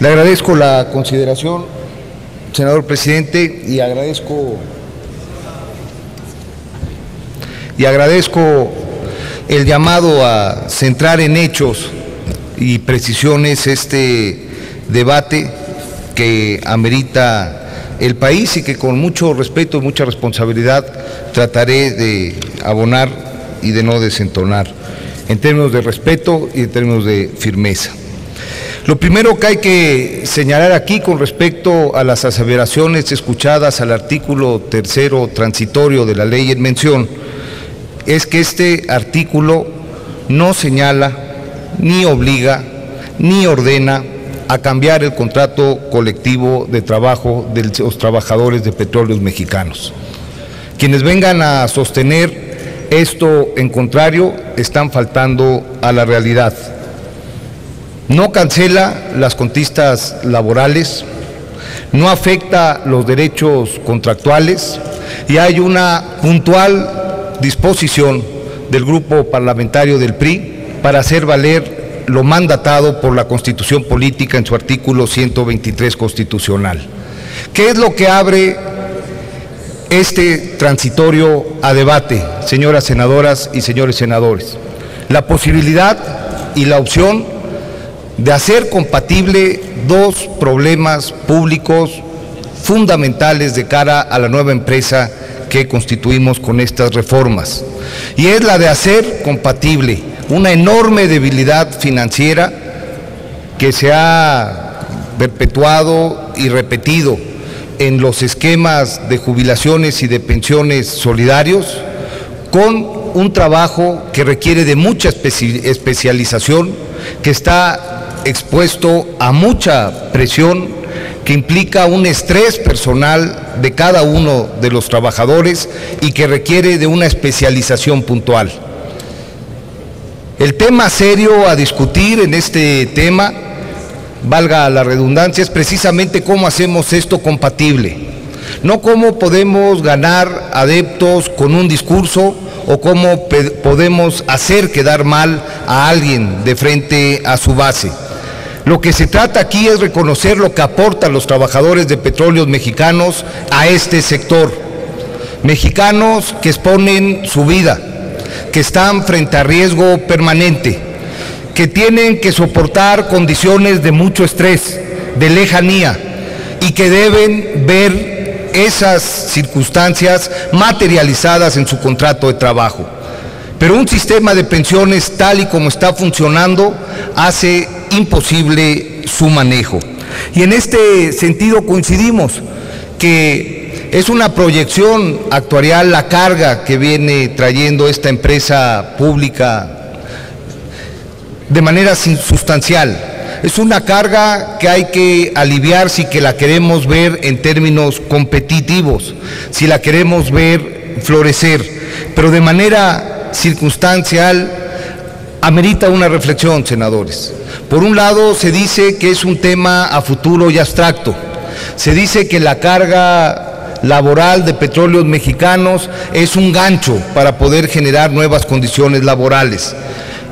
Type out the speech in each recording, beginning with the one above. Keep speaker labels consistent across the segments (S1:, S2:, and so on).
S1: Le agradezco la consideración, senador presidente, y agradezco y agradezco el llamado a centrar en hechos y precisiones este debate que amerita el país y que con mucho respeto y mucha responsabilidad trataré de abonar y de no desentonar en términos de respeto y en términos de firmeza. Lo primero que hay que señalar aquí con respecto a las aseveraciones escuchadas al artículo tercero transitorio de la ley en mención es que este artículo no señala, ni obliga, ni ordena a cambiar el contrato colectivo de trabajo de los trabajadores de petróleos mexicanos. Quienes vengan a sostener esto en contrario están faltando a la realidad. No cancela las contistas laborales, no afecta los derechos contractuales y hay una puntual disposición del grupo parlamentario del PRI para hacer valer lo mandatado por la Constitución Política en su artículo 123 constitucional. ¿Qué es lo que abre este transitorio a debate, señoras senadoras y señores senadores? La posibilidad y la opción de hacer compatible dos problemas públicos fundamentales de cara a la nueva empresa que constituimos con estas reformas. Y es la de hacer compatible una enorme debilidad financiera que se ha perpetuado y repetido en los esquemas de jubilaciones y de pensiones solidarios, con un trabajo que requiere de mucha especialización, que está expuesto a mucha presión, que implica un estrés personal de cada uno de los trabajadores y que requiere de una especialización puntual. El tema serio a discutir en este tema, valga la redundancia, es precisamente cómo hacemos esto compatible. No cómo podemos ganar adeptos con un discurso o cómo podemos hacer quedar mal a alguien de frente a su base. Lo que se trata aquí es reconocer lo que aportan los trabajadores de petróleos mexicanos a este sector. Mexicanos que exponen su vida, que están frente a riesgo permanente, que tienen que soportar condiciones de mucho estrés, de lejanía, y que deben ver esas circunstancias materializadas en su contrato de trabajo. Pero un sistema de pensiones tal y como está funcionando hace imposible su manejo. Y en este sentido coincidimos que es una proyección actuarial la carga que viene trayendo esta empresa pública de manera sustancial. Es una carga que hay que aliviar si que la queremos ver en términos competitivos, si la queremos ver florecer, pero de manera circunstancial amerita una reflexión, senadores. Por un lado, se dice que es un tema a futuro y abstracto. Se dice que la carga laboral de petróleos mexicanos es un gancho para poder generar nuevas condiciones laborales.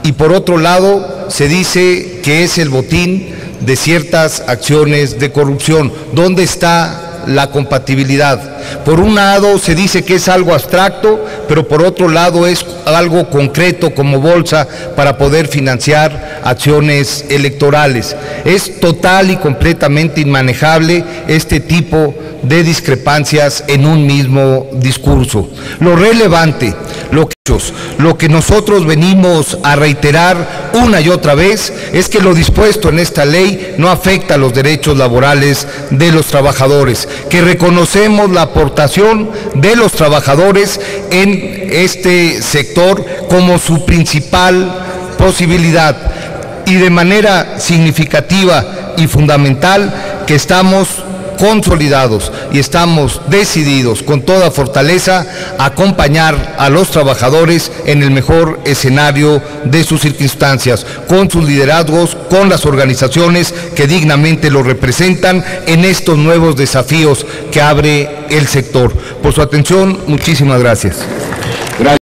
S1: Y por otro lado, se dice que es el botín de ciertas acciones de corrupción. ¿Dónde está la compatibilidad. Por un lado se dice que es algo abstracto, pero por otro lado es algo concreto como bolsa para poder financiar acciones electorales. Es total y completamente inmanejable este tipo de discrepancias en un mismo discurso. Lo relevante, lo que, nosotros venimos a reiterar una y otra vez es que lo dispuesto en esta ley no afecta los derechos laborales de los trabajadores, que reconocemos la aportación de los trabajadores en este sector como su principal posibilidad y de manera significativa y fundamental que estamos consolidados y estamos decididos con toda fortaleza a acompañar a los trabajadores en el mejor escenario de sus circunstancias, con sus liderazgos, con las organizaciones que dignamente los representan en estos nuevos desafíos que abre el sector. Por su atención, muchísimas gracias.